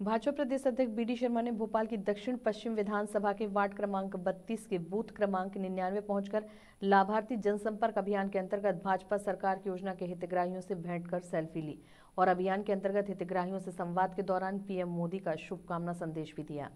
भाजपा प्रदेश अध्यक्ष B D Sharma ने भोपाल की दक्षिण पश्चिम विधानसभा के वार्ड क्रमांक 32 के बूथ क्रमांक निन्यानवे पहुंचकर लाभार्थी जनसंपर्क अभियान के अंतर्गत भाजपा सरकार की योजना के हितग्राहियों से भेंट कर सेल्फी ली और अभियान के अंतर्गत हितग्राहियों से संवाद के दौरान पीएम मोदी का शुभकामना संदेश भी दिया।